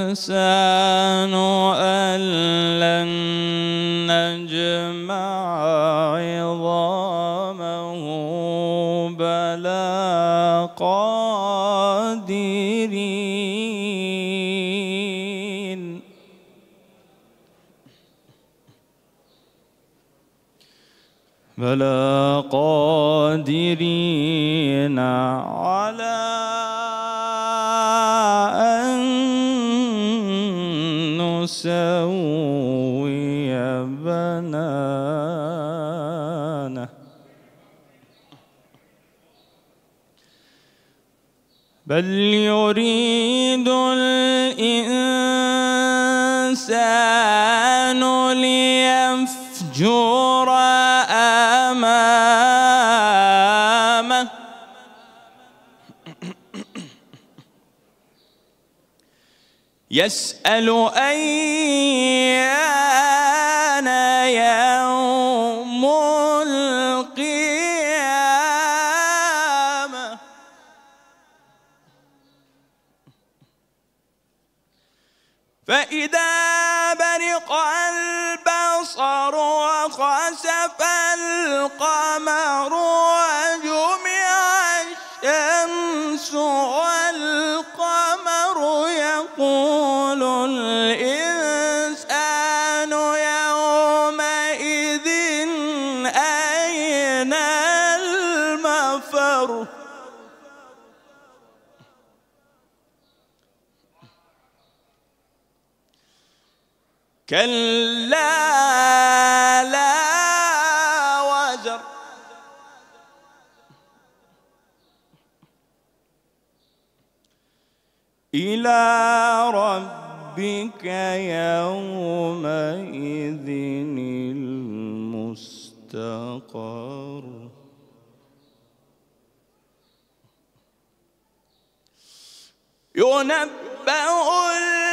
الإنسان أن لن نجمع عظامه بلى قادرين. بلى قادرين على بنانه بل يريد الإنسان ليفجر أمامه. يسأل أيان فإذا برق البصر وخسف القمر وجمع الشمس والقمر كلا لا وزر. إلى ربك يومئذ المستقر. ينبأ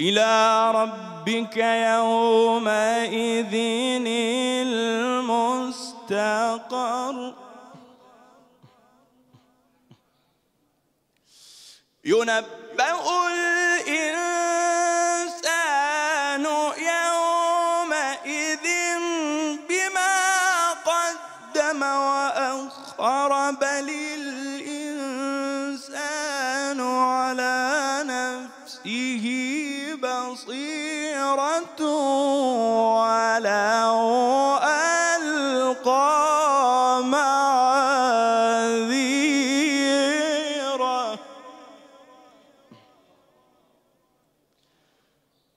إلى ربك يومئذ المستقر. ينبأ الإنسان يومئذ بما قدم وأخر بل الإنسان على نفسه بصيرة ولو ألقى معاذيره.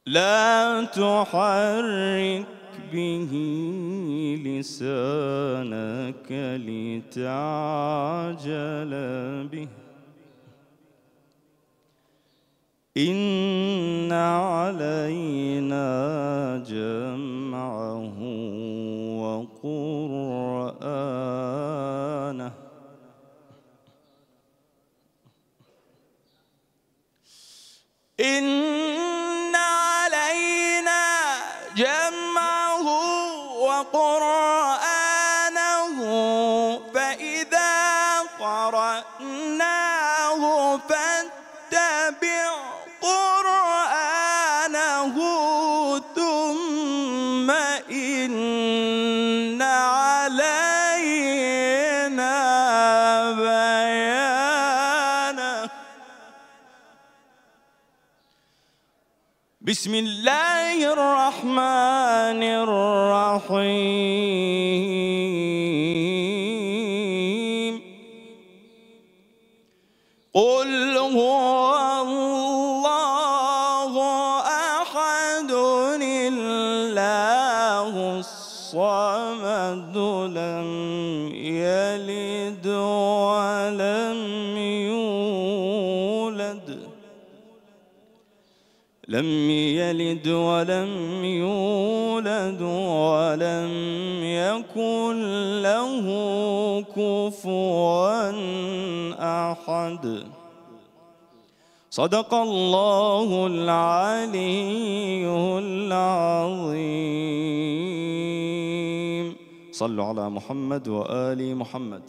لا تحرك به لسانك لتعجل به. إن علينا جمعه بسم الله الرحمن الرحيم. قل هو لم يلد ولم يولد ولم يكن له كفوا أحد. صدق الله العلي العظيم. صلوا على محمد وآل محمد.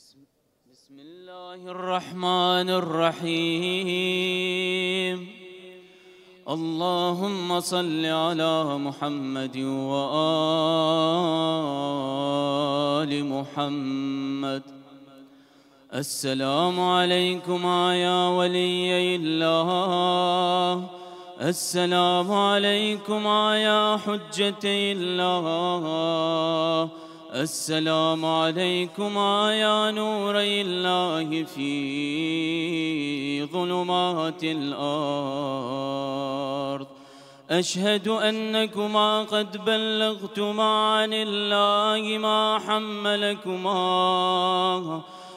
بسم الله الرحمن الرحيم. اللهم صل على محمد وآل محمد. السلام عليكم يا ولي الله. السلام عليكم يا حجة الله. السلام عليكم يا نور الله في ظلمات الأرض. أشهد أنكما قد بلغتما عن الله ما حملكما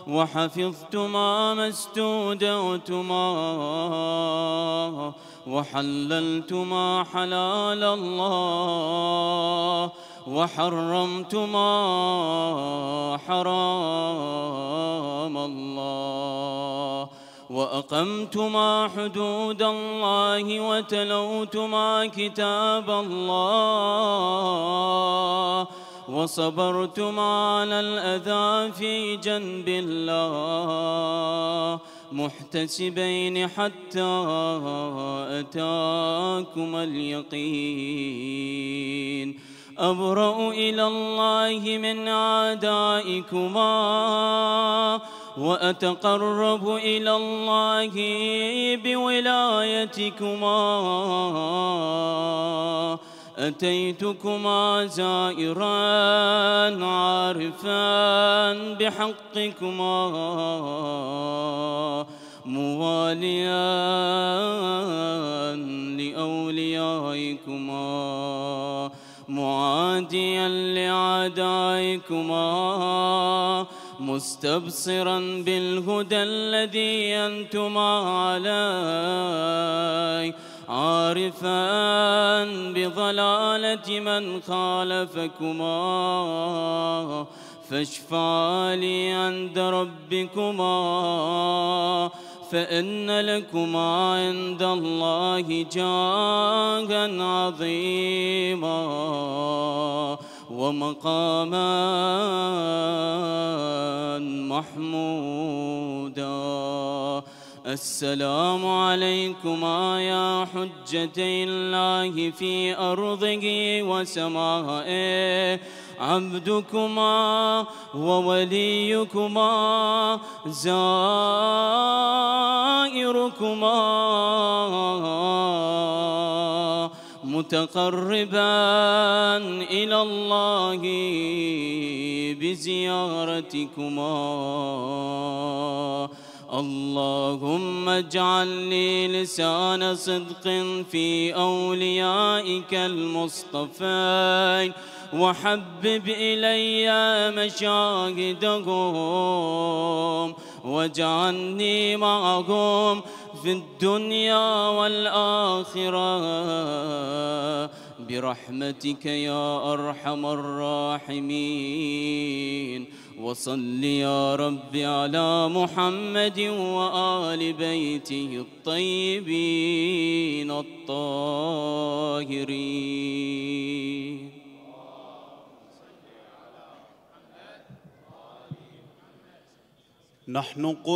وحفظتما ما استودعتما. وحللتما حلال الله وحرمت ما حرام الله وأقمت ما حدود الله وتلوت ما كتاب الله وصبرت ما على الأذى في جنب الله محتسبين حتى أتاكما اليقين. أبرأ إلى الله من عدائكما وأتقرب إلى الله بولايتكما. أتيتكما زائرا عارفا بحقكما مواليا لأوليائكما معاديا لعدائكما مستبصرا بالهدى الذي أنتما عليه عارفا بضلالة من خالفكما فاشفعا لي عند ربكما فإن لكما عند الله جاها عظيما. ومقاما محمودا. السلام عليكما يا حجة الله في أرضه وسمائه عبدكما ووليكما زائركما. متقربا إلى الله بزيارتكما. اللهم اجعل لي لسان صدق في أوليائك المصطفين وحبب إلي مشاهدهم واجعلني معهم في الدنيا والآخرة. برحمتك يا أرحم الراحمين. وصل يا رب على محمد وآل بيته الطيبين الطاهرين. نحن